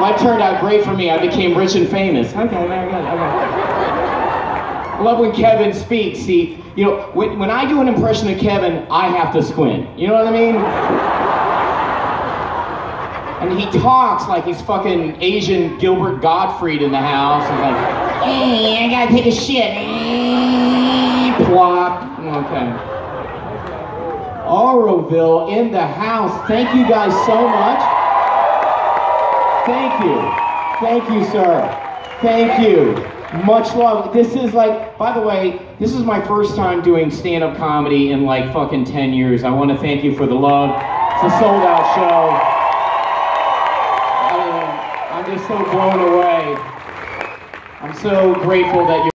Life turned out great for me. I became rich and famous. Okay, very good. Okay. I love when Kevin speaks. See, you know, when, when I do an impression of Kevin, I have to squint. You know what I mean? And he talks like he's fucking Asian Gilbert Gottfried in the house. He's like, hey, I gotta take a shit. Plop. Okay. Auroville in the house. Thank you guys so much. Thank you. Thank you, sir. Thank you. Much love. This is like, by the way, this is my first time doing stand up comedy in like fucking 10 years. I want to thank you for the love. It's a sold out show. I mean, I'm just so blown away. I'm so grateful that you